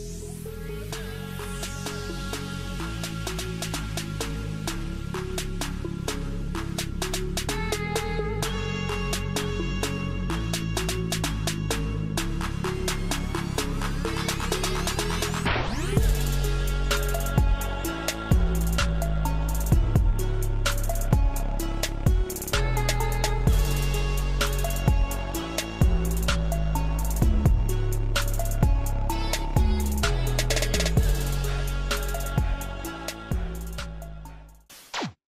Bye.